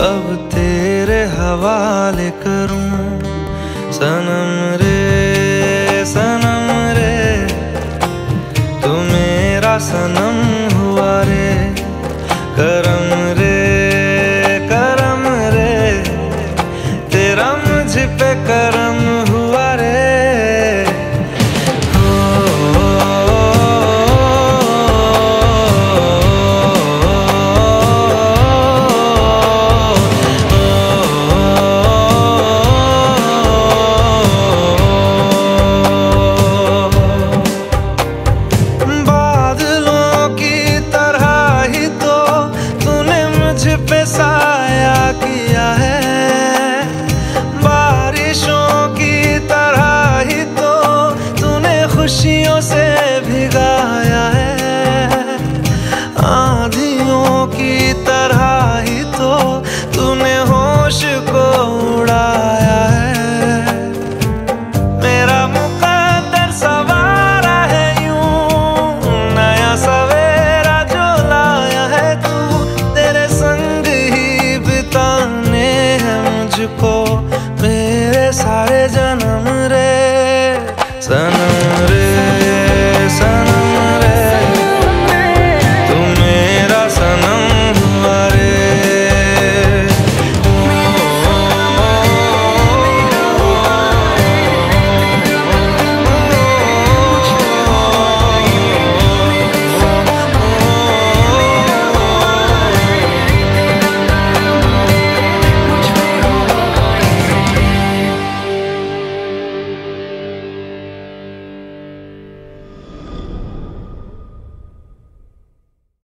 अब तेरे हवाले करूँ। सनम रे सनम रे तू मेरा सनम हुआ रे। करम तुझको मेरे सारे जन्म रे। सनम